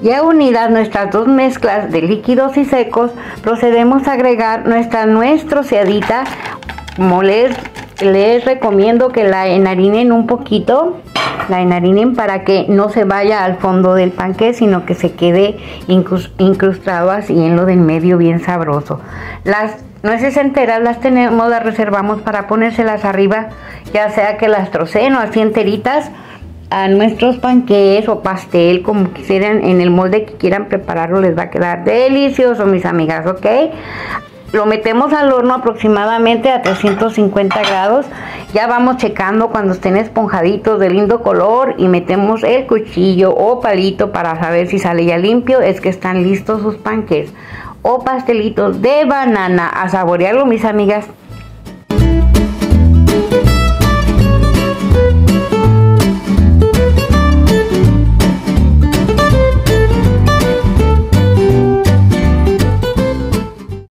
Ya unidas nuestras dos mezclas de líquidos y secos, procedemos a agregar nuestra nuez troceadita. Como les, les recomiendo que la enharinen un poquito, la enharinen para que no se vaya al fondo del panque, sino que se quede incrustado así en lo del medio bien sabroso. Las nueces enteras las tenemos, las reservamos para ponérselas arriba, ya sea que las troceen o así enteritas a nuestros panqués o pastel, como quisieran, en el molde que quieran prepararlo, les va a quedar delicioso, mis amigas, ¿ok? Lo metemos al horno aproximadamente a 350 grados. Ya vamos checando cuando estén esponjaditos de lindo color y metemos el cuchillo o palito para saber si sale ya limpio. Es que están listos sus panqués o pastelitos de banana. A saborearlo, mis amigas.